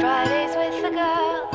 Fridays with the girls.